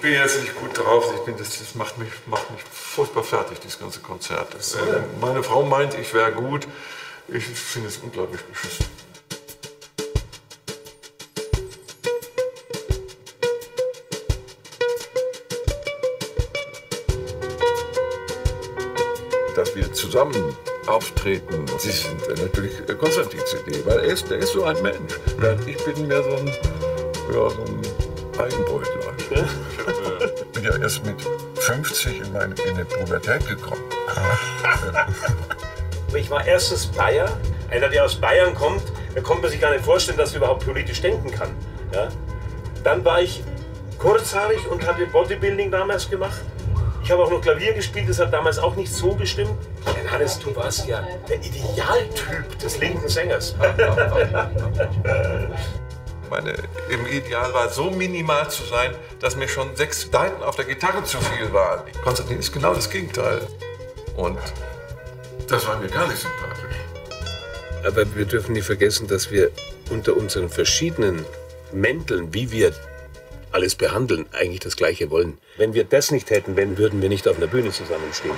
Ich bin jetzt nicht gut drauf. Ich bin, das, das macht, mich, macht mich furchtbar fertig, dieses ganze Konzert. Das, äh, meine Frau meint, ich wäre gut. Ich finde es unglaublich beschissen. Dass wir zusammen auftreten, Sie sind natürlich Konstantins Idee, weil er ist, der ist so ein Mensch. Ich bin mehr so ein, ja, so ein Eigenbeutler. Ich bin ja erst mit 50 in, meine, in die Pubertät gekommen. Ich war erstes Bayer. Einer, der aus Bayern kommt, da konnte man sich gar nicht vorstellen, dass er überhaupt politisch denken kann. Ja? Dann war ich kurzhaarig und hatte Bodybuilding damals gemacht. Ich habe auch noch Klavier gespielt, das hat damals auch nicht so gestimmt. Denn Hannes, du warst ja der Idealtyp des linken Sängers. Meine, Im Ideal war so minimal zu sein, dass mir schon sechs Seiten auf der Gitarre zu viel waren. Konstantin ist genau das Gegenteil. Und das war mir gar nicht sympathisch. Aber wir dürfen nicht vergessen, dass wir unter unseren verschiedenen Mänteln, wie wir alles behandeln, eigentlich das Gleiche wollen. Wenn wir das nicht hätten, wenn, würden wir nicht auf einer Bühne zusammenstehen.